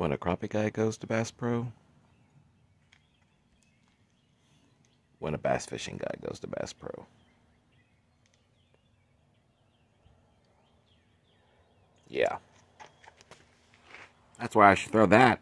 When a crappie guy goes to Bass Pro. When a bass fishing guy goes to Bass Pro. Yeah. That's why I should throw that.